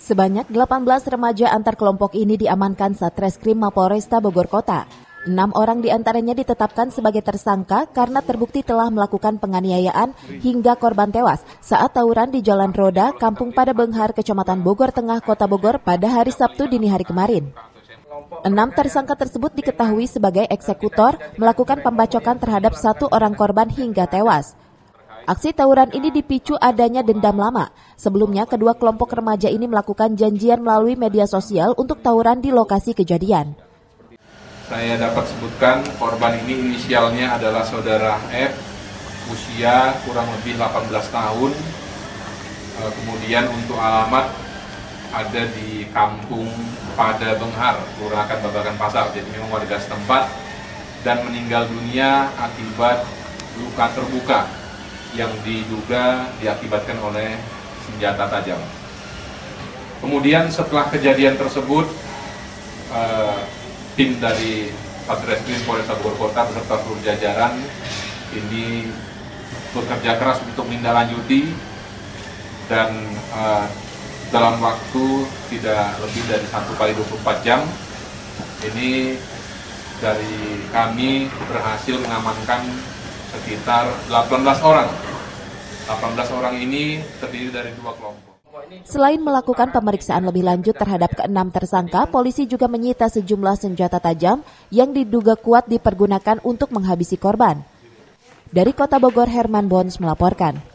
Sebanyak 18 remaja antar kelompok ini diamankan Satreskrim Mapolresta Bogor Kota. Enam orang di antaranya ditetapkan sebagai tersangka karena terbukti telah melakukan penganiayaan hingga korban tewas saat tawuran di Jalan Roda, Kampung Padabenghar, Kecamatan Bogor Tengah, Kota Bogor pada hari Sabtu dini hari kemarin. Enam tersangka tersebut diketahui sebagai eksekutor melakukan pembacokan terhadap satu orang korban hingga tewas. Aksi tawuran ini dipicu adanya dendam lama. Sebelumnya, kedua kelompok remaja ini melakukan janjian melalui media sosial untuk tawuran di lokasi kejadian. Saya dapat sebutkan korban ini inisialnya adalah saudara F, usia kurang lebih 18 tahun. Eh, kemudian untuk alamat ada di kampung pada Benghar, Kelurahan Babakan Pasar, jadi memang warga setempat dan meninggal dunia akibat luka terbuka yang diduga diakibatkan oleh senjata tajam. Kemudian setelah kejadian tersebut, eh, tim dari Satreskrim Polres Bogor Kota beserta seluruh jajaran ini bekerja keras untuk menindaklanjuti dan uh, dalam waktu tidak lebih dari satu kali 24 jam ini dari kami berhasil mengamankan sekitar 18 orang 18 orang ini terdiri dari dua kelompok Selain melakukan pemeriksaan lebih lanjut terhadap keenam tersangka, polisi juga menyita sejumlah senjata tajam yang diduga kuat dipergunakan untuk menghabisi korban. Dari Kota Bogor, Herman Bons melaporkan.